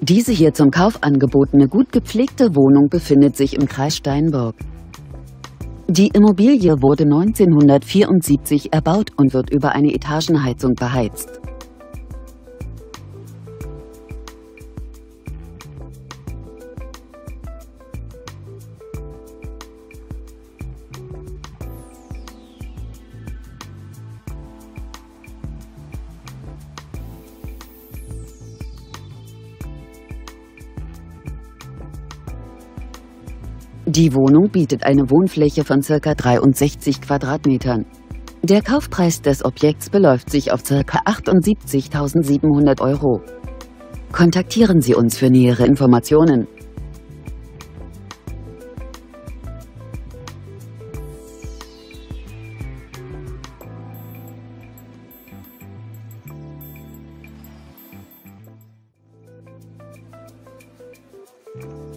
Diese hier zum Kauf angebotene gut gepflegte Wohnung befindet sich im Kreis Steinburg. Die Immobilie wurde 1974 erbaut und wird über eine Etagenheizung beheizt. Die Wohnung bietet eine Wohnfläche von ca. 63 Quadratmetern. Der Kaufpreis des Objekts beläuft sich auf ca. 78.700 Euro. Kontaktieren Sie uns für nähere Informationen. you